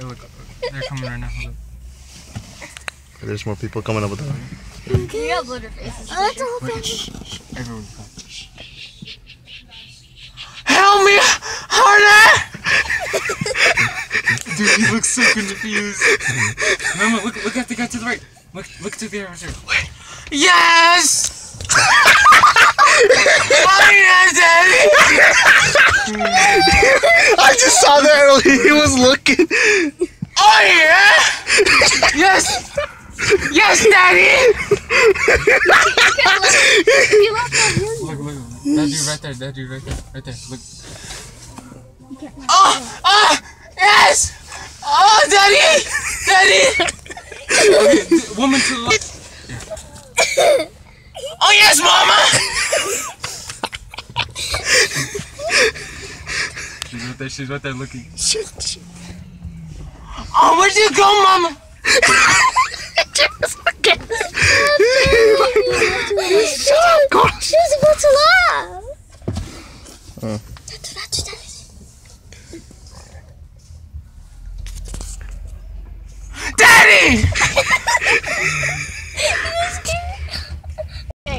Hey, look, they're coming right now. Hold up. There's more people coming up with them. Can you upload your faces? Oh, that's a Wait, shh, shh, shh. Everyone come. Help me, harder! Dude, he looks so confused. Mama, look, look at the guy to the right. Look, look to the other side. Yes! oh yeah, Daddy! I saw that. He was looking. Oh yeah! Yes! Yes, Daddy! You left that here. Look, look, that dude right there, that dude right there, right there. Look. Oh, oh, yes! Oh, Daddy! Daddy! Okay, woman to the left. Yeah. Oh, yes, Mama! She's right there, she's right there looking. Oh, where'd you go, Mama? She was about to laugh. Oh. Daddy!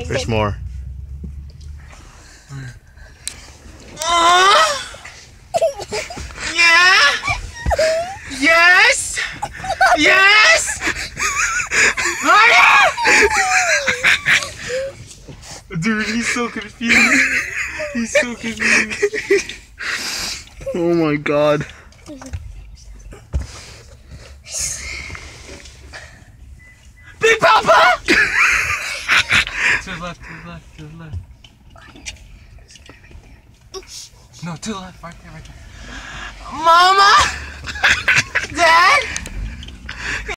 There's more. Uh, yeah? Yes? Yes? Dude, he's so confused. He's so confused. Oh my god. Big Papa! to the left, to the left, to the left. No, to the left, right there, right there. Mama!